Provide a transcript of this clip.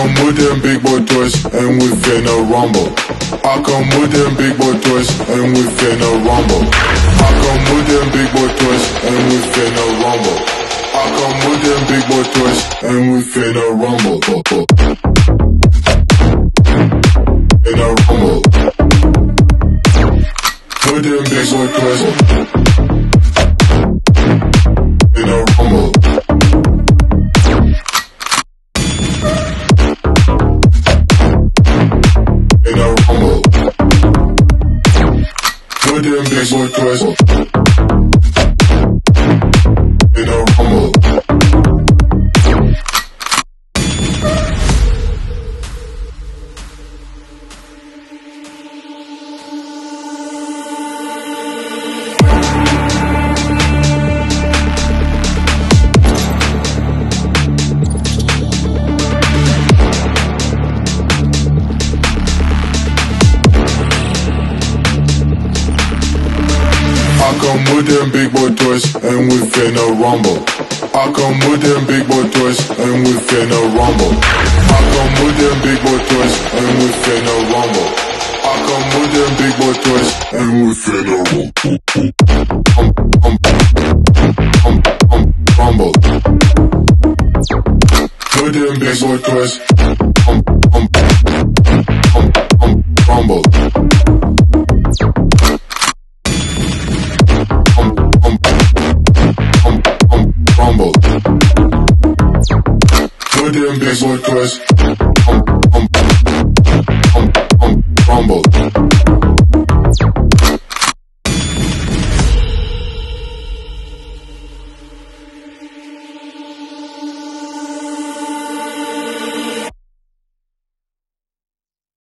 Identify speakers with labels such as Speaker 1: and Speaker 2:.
Speaker 1: come with them big boy toys and we finna rumble. I come with them big boy toys and we finna rumble. I come with them big boy toys and we finna rumble. I come with them big boy toys and we finna rumble. Finna rumble. With them big boy toys. With them big boy toys. I come with them big boy toys and we finna rumble. I come with them big boy toys and we finna rumble. I come with them big boy toys and we finna rumble. I come with them big boy toys and we finna rumble. Um, um, um, um. With them big boy toys. Good Put them big boy cuz.